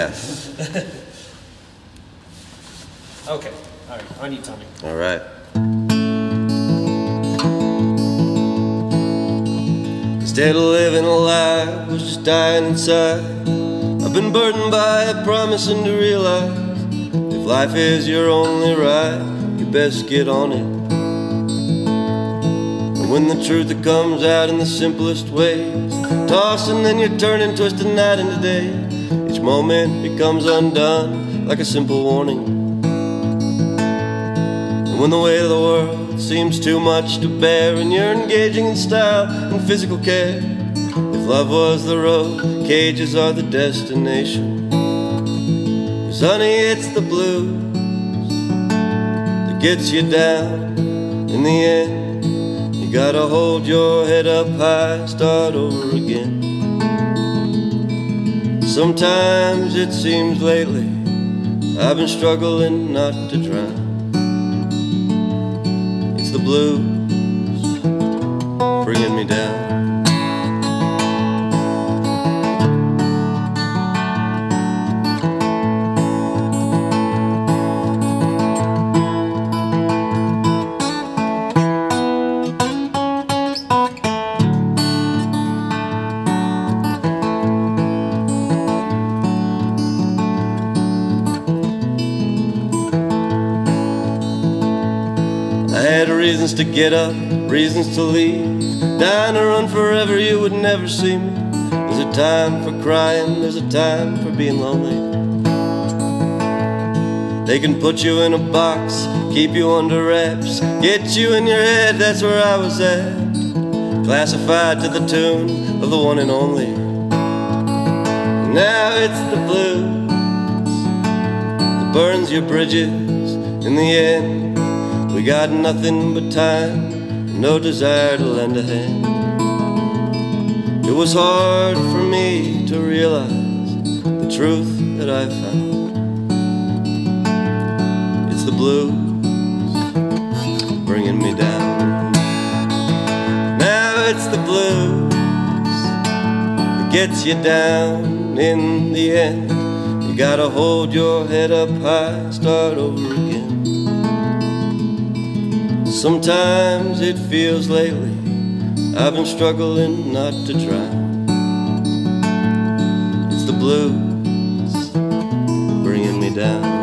Yes. Okay, all right, on you, Tommy. All right. Instead of living a lie, was just dying inside. I've been burdened by a promising to realize if life is your only ride, you best get on it. And when the truth that comes out in the simplest ways, tossing then you're turning, twisting night into day. Moment becomes undone like a simple warning. And when the weight of the world seems too much to bear, and you're engaging in style and physical care, if love was the road, cages are the destination. 'Cause honey, it's the blues that gets you down in the end. You gotta hold your head up high, start over again. Sometimes it seems lately I've been struggling not to drown. It's the blues bringing me down. Reasons to get up, reasons to leave. Dying to run forever, you would never see me. There's a time for crying, there's a time for being lonely. They can put you in a box, keep you under wraps, get you in your head, that's where I was at. Classified to the tune of the one and only. Now it's the blues that burns your bridges in the end. We got nothing but time, no desire to lend a hand. It was hard for me to realize the truth that I found. It's the blues bringing me down. Now it's the blues that gets you down in the end. You gotta hold your head up high, start over again. Sometimes it feels lately I've been struggling not to drown. It's the blues bringing me down.